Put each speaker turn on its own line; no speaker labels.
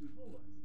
to Poland.